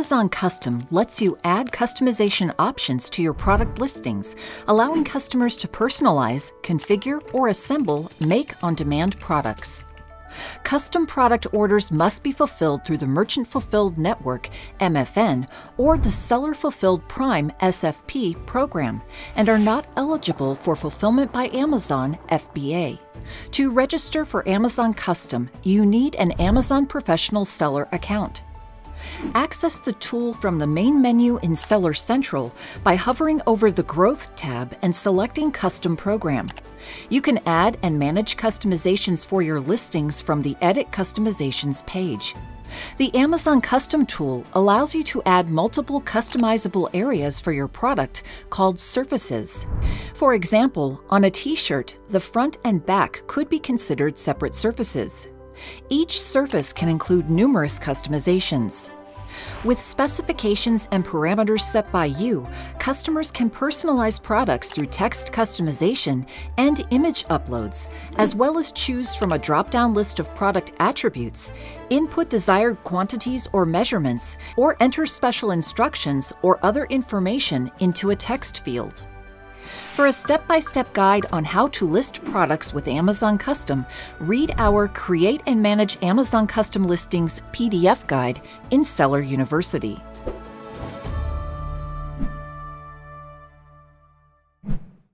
Amazon Custom lets you add customization options to your product listings, allowing customers to personalize, configure, or assemble make on demand products. Custom product orders must be fulfilled through the Merchant Fulfilled Network MFN or the Seller Fulfilled Prime SFP program and are not eligible for Fulfillment by Amazon FBA. To register for Amazon Custom, you need an Amazon Professional Seller account. Access the tool from the main menu in Seller Central by hovering over the Growth tab and selecting Custom Program. You can add and manage customizations for your listings from the Edit Customizations page. The Amazon Custom tool allows you to add multiple customizable areas for your product called surfaces. For example, on a t-shirt, the front and back could be considered separate surfaces. Each surface can include numerous customizations. With specifications and parameters set by you, customers can personalize products through text customization and image uploads, as well as choose from a drop down list of product attributes, input desired quantities or measurements, or enter special instructions or other information into a text field. For a step by step guide on how to list products with Amazon Custom, read our Create and Manage Amazon Custom Listings PDF guide in Seller University.